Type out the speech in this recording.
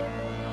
Bye.